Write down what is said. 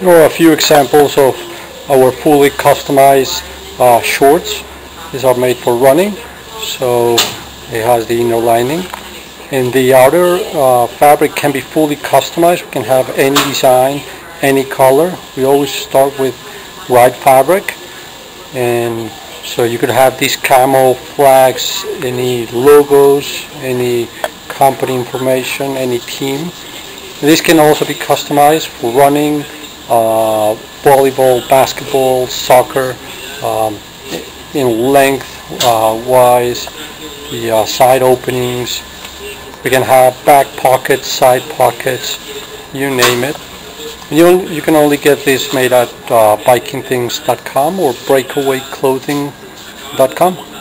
Here are a few examples of our fully customized uh, shorts. These are made for running, so it has the inner lining. And the outer uh, fabric can be fully customized. We can have any design, any color. We always start with right fabric. And so you could have these camo flags, any logos, any company information, any team. This can also be customized for running, uh, volleyball, basketball, soccer, um, in length uh, wise, the uh, side openings. We can have back pockets, side pockets, you name it. You, you can only get this made at uh, bikingthings.com or breakawayclothing.com.